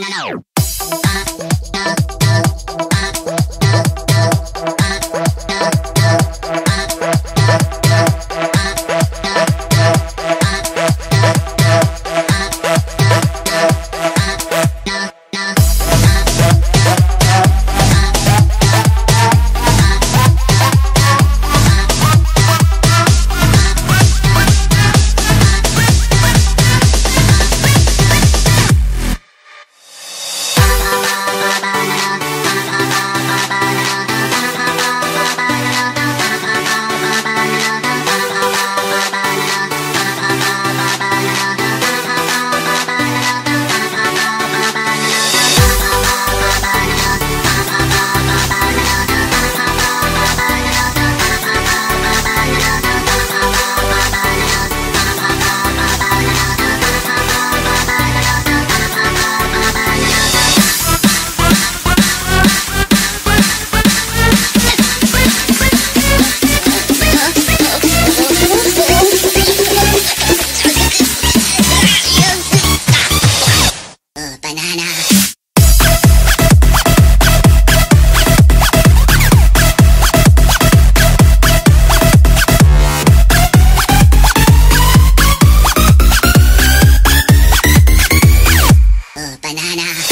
wanna know.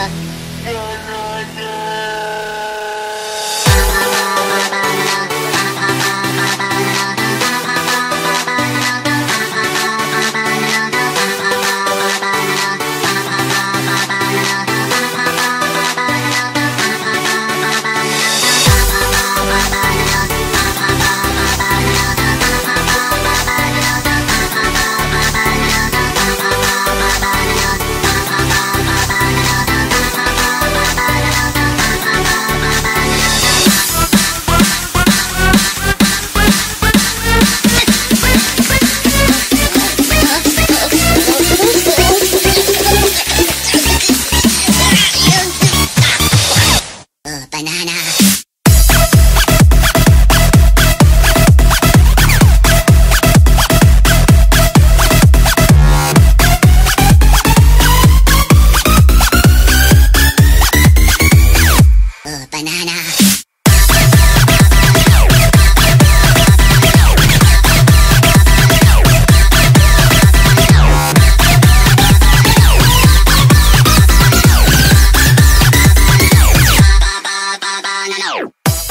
oh, not no.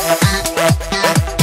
Yeah.